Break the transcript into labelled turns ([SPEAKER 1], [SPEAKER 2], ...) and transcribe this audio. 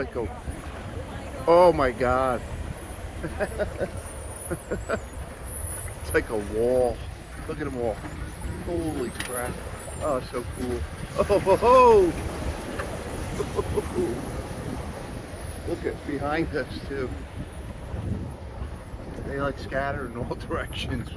[SPEAKER 1] like a, oh my God. it's like a wall. Look at them all. Holy crap. Oh, so cool. Oh, ho, ho. Look at behind us too. They like scatter in all directions.